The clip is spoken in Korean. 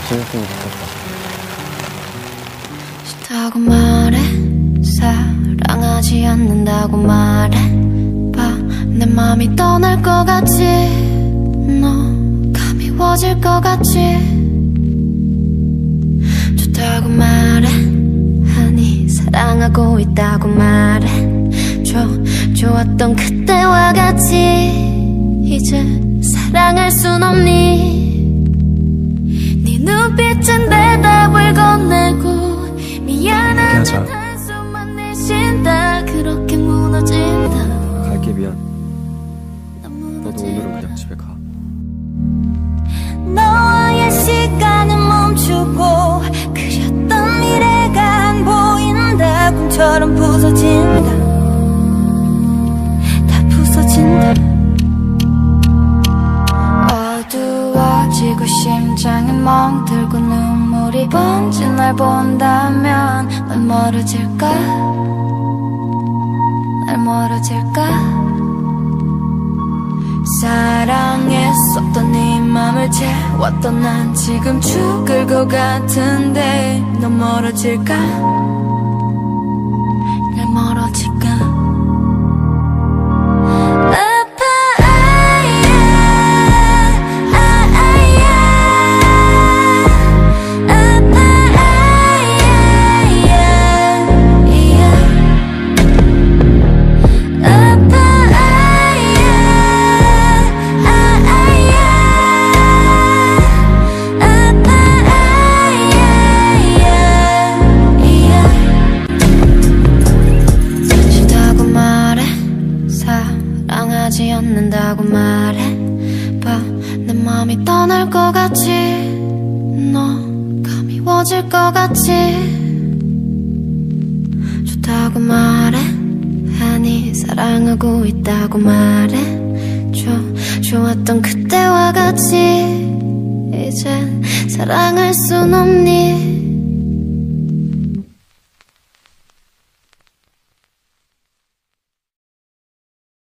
재밌으면 좋겠다. 싫다고 말해 사랑하지 않는다고 말해. 봐내 맘이 떠날 것 같지? 너가 미워질 것 같지? 좋다고 말해 아니 사랑하고 있다고 말해. 좋, 좋았던 그때와 같이 이제 사랑할 순 없니? 네 눈빛은 대답을 건네고. 듯 한숨만 내쉰다 그렇게 무너진다 갈게 미안. 난 너도 오늘은 그냥 집에 가. 너와의 시간은 멈추고 그렸던 미래가 안 보인다 꿈처럼 부서진다 다 어두워지고 심장이 멍들고 눈물이 번진 날 본다면 난 멀어질까 날 멀어질까 사랑했었던 네 맘을 채웠던 난 지금 죽을 것 같은데 너 멀어질까? 맘이 떠날 것 같지 너가 미워질 것 같지 좋다고 말해 아니 사랑하고 있다고 말해. 좋, 좋았던 그때와 같이 이젠 사랑할 순 없니